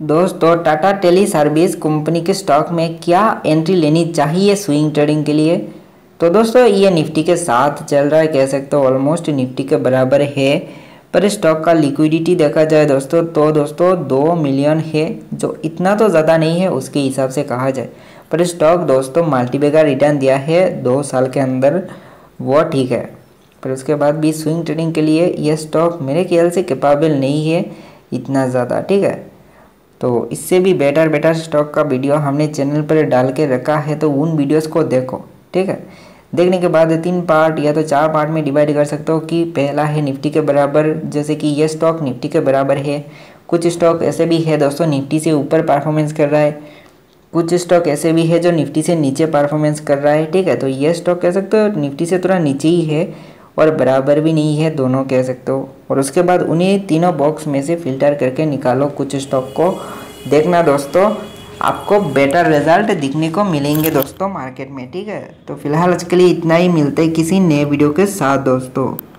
दोस्तों, Tata tele service company के stock में क्या एंट्री लेनी चाहिए स्विंग ट्रेडिंग के लिए? तो दोस्तों, ये निफ्टी के साथ चल रहा है, कह सकते हो ऑलमोस्ट निफ्टी के बराबर है, पर स्टॉक का लिक्विडिटी देखा जाए दोस्तों तो दोस्तों, दो मिलियन है, जो इतना तो ज़्यादा नहीं है, उसके हिसाब से कहा जाए। पर स्टॉक दोस्तों मल्टीबेगा रिटर्न दिया है, दो साल के अंदर, वो ठीक है। पर उसके बाद भी स्विंग ट्रेडिंग के लिए यह स्टॉक मेरे ख्याल से कैपेबल नहीं है, इतना ज़्यादा, ठीक है। तो इससे भी बेटर बेटर स्टॉक का वीडियो हमने चैनल पर डाल के रखा है तो उन वीडियोस को देखो, ठीक है? देखने के बाद तीन पार्ट या तो चार पार्ट में डिवाइड कर सकते हो कि पहला है निफ्टी के बराबर, जैसे कि ये स्टॉक निफ्टी के बराबर है। कुछ स्टॉक ऐसे भी है दोस्तों, निफ्टी से ऊपर परफॉर्मेंस कर रहा है। कुछ स्टॉक ऐसे भी है जो निफ्टी से नीचे परफॉर्मेंस कर रहा है, ठीक है? तो ये स्टॉक कह सकते हो, निफ्टी से थोड़ा नीचे ही है। और बराबर भी नहीं है, दोनों कह सकते हो। और उसके बाद उन्हें तीनों बॉक्स में से फ़िल्टर करके निकालो कुछ स्टॉक को। देखना दोस्तों, आपको बेटर रिज़ल्ट दिखने को मिलेंगे दोस्तों मार्केट में, ठीक है? तो फ़िलहाल आज के लिए इतना ही, मिलते हैं किसी नए वीडियो के साथ दोस्तों।